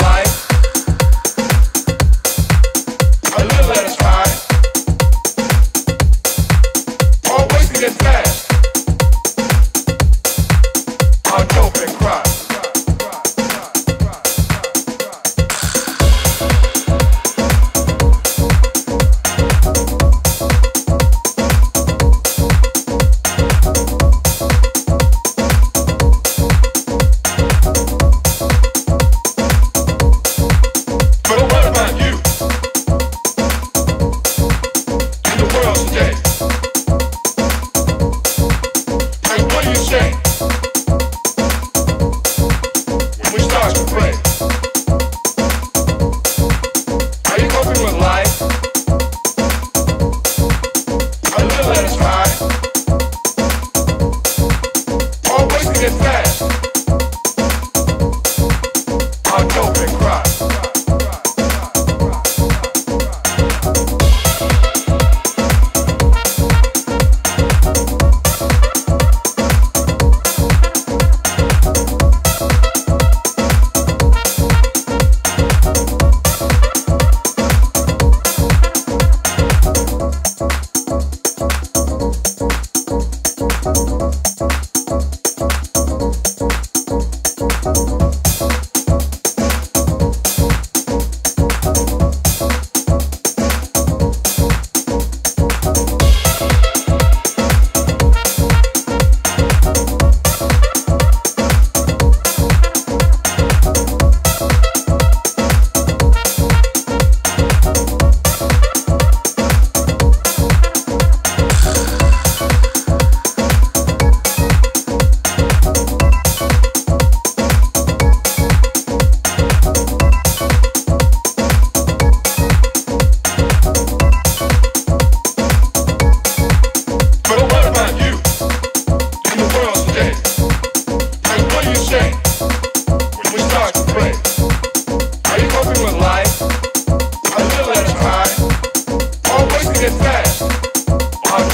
why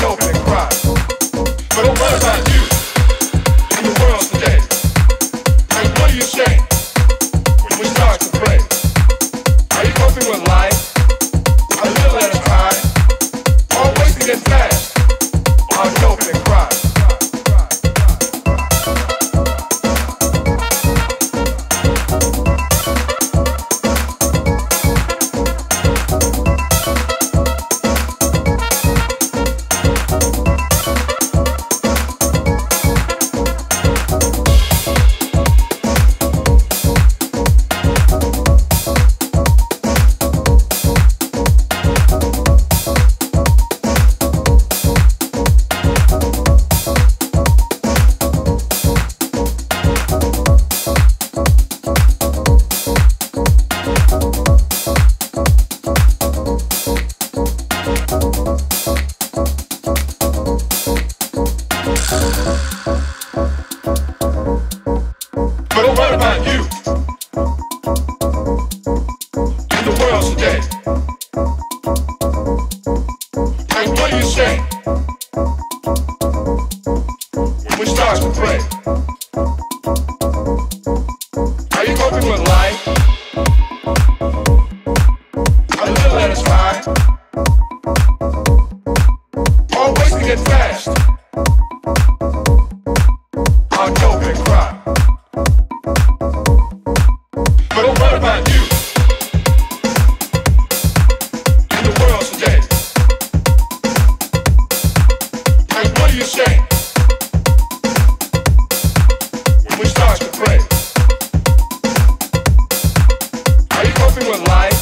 no charge for prayer. life.